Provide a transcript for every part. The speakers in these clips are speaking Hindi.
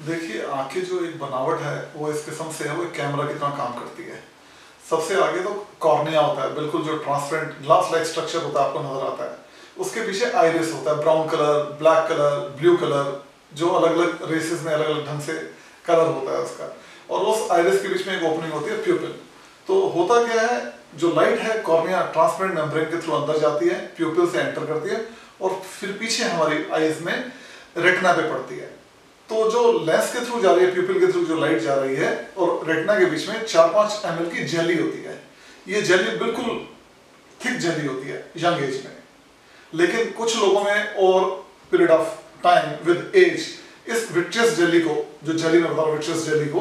देखिए, आँखें जो एक बनावट है, वो इस किस्म से है, वो कैमरा की तरह काम करती है। सबसे आगे तो कॉर्निया होता है, बिल्कुल जो ट्रांसपेरेंट ग्लास लाइक स्ट्रक्चर होता है, आपको नज़र आता है। उसके पीछे आइरिस होता है brown colour black colour blue colour जो अलग अलग रेसेस में अलग अलग ढंग से कलर होता है उसका। और उस आइरिस के बीच में एक ओपनिंग होती है प्यूपिल तो होता क्या है, जो लाइट है कॉर्निया ट्रांसपेरेंट मेम्ब्रेन के थ्रू अंदर जाती है प्यूपिल से एंटर करती है, और फिर पीछे हमारी आईज में रेटना पे पड़ती है। तो जो लेंस के थ्रू जा रही है प्यूपिल के थ्रू जो लाइट जा रही है, और रेटना के बीच में चार पाँच एम की जेली होती है। ये जेली बिल्कुल थिक जेली होती है यंग एज में। लेकिन कुछ लोगों में और period of time with age इस विट्रियस जेली को, जो जेली में विट्रियस जेली को,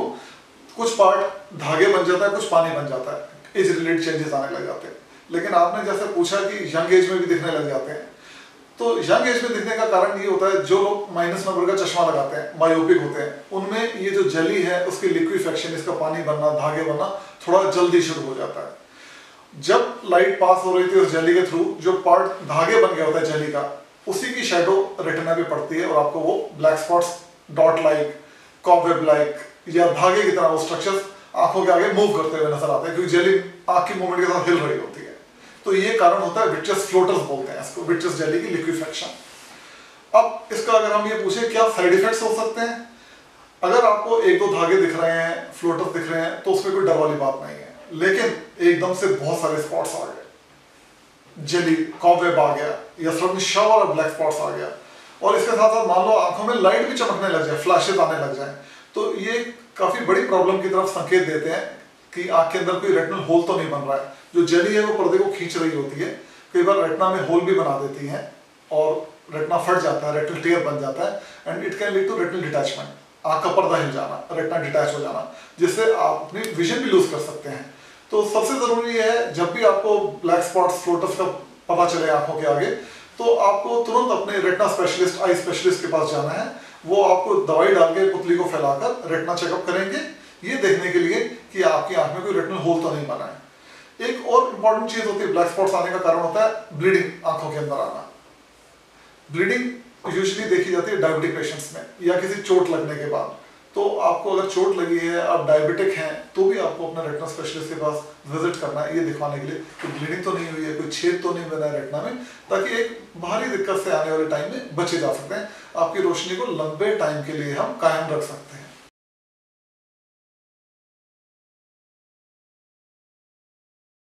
कुछ पार्ट धागे बन जाता है, कुछ पानी बन जाता है। एज रिलेटेड चेंजेस आने लग जाते हैं। लेकिन आपने जैसे पूछा कि यंग एज में भी दिखने लग जाते हैं तो यंग एज में दिखने का कारण ये होता है, जो लोग माइनस नंबर का चश्मा लगाते हैं मायोपिक होते हैं, उनमें ये जो जली है, उसकी लिक्विफेक्शन इसका पानी बनना, धागे बनना थोड़ा जल्दी शुरू हो जाता है। जब लाइट पास हो रही थी उस जली के थ्रू जो पार्ट धागे बन गया होता है जली का, उसी की शेडो रेटिना पे पड़ती है और आपको वो black spots dot like cobweb like या धागे की तरह वो स्ट्रक्चर्स आँखों के आगे मूव करते हुए नज़र आते हैं, क्योंकि जेली आँख की मूवमेंट के साथ हिल रही होती है। तो ये कारण होता है विट्रस फ्लोटर्स बोलते हैं, इसको विट्रस जेली की लिक्विफेक्शन अब इसका अगर हम ये पूछे, क्या साइड इफेक्ट्स हो सकते हैं? अगर आपको एक दो धागे दिख रहे हैं फ्लोटर्स दिख रहे हैं तो उसमें कोई डर वाली बात नहीं है। लेकिन एकदम से बहुत सारे स्पॉट्स आ गए। जेली कॉवेब आ गया, या sudden shower of black spots आ गया। और इसके साथ साथ मान लो आँखों में लाइट भी चमकने लग जाए फ्लैशेज आने लग जाए। तो ये काफ़ी बड़ी प्रॉब्लम की तरफ़ संकेत देते हैं। कि आँख के अंदर कोई रेटनल होल तो नहीं बन रहा है। जो जेली है वो पर्दे को खींच रही होती है। कई बार रेटना में होल भी बना देती है और रेटना फट जाता है रेटल टेयर बन जाता है and it can lead to retinal detachment आँख का पर्दा हिल जाना रेटना डिटैच हो जाना, जिससे आप अपनी विजन भी लूज कर सकते हैं। तो सबसे ज़रूरी है, जब भी आपको ब्लैक स्पॉट्स फ्लोटस का पता चले आँखों के आगे तो आपको तुरंत अपने रेटना स्पेशलिस्ट आई स्पेशलिस्ट के पास जाना है। वो आपको दवाई डाल के पुतली को फैलाकर रेटना चेकअप करेंगे। ये देखने के लिए कि आपकी आँख में कोई रेटनल होल तो नहीं बना है। एक और इंपॉर्टेंट चीज़ होती है ब्लैक स्पॉट्स आने का कारण होता है ब्लीडिंग आँखों के अंदर आना। ब्लीडिंग यूजुअली देखी जाती है डायबिटिक पेशेंट्स में, या किसी चोट लगने के बाद। तो आपको अगर चोट लगी है, आप डायबिटिक हैं तो भी आपको अपना रेटना स्पेशलिस्ट के पास विज़िट करना है, ये दिखवाने के लिए कोई ब्लीडिंग तो नहीं हुई है, कोई छेद तो नहीं बना है रेटना में, ताकि एक बाहरी दिक्कत से आने वाले टाइम में बचे जा सकते हैं। आपकी रोशनी को लंबे टाइम के लिए हम कायम रख सकते हैं।